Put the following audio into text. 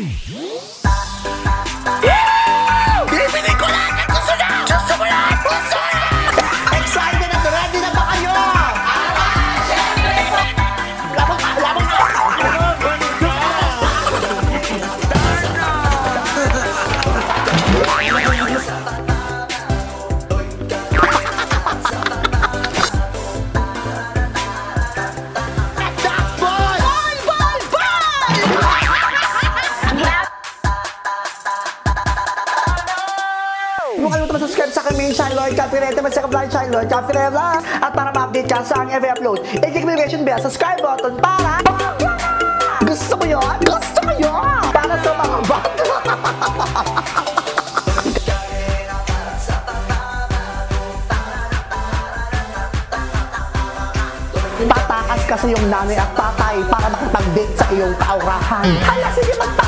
Música Sunshine Lord Chapirela at para ma-update ka sa ang every upload. I-click notification bell, subscribe button para gusto ko yun! Gusto ko yun! Para sa mga bata! Tatakas kasi yung nanay at tatay para makipag-date sa iyong kaurahan. Kaya sige magta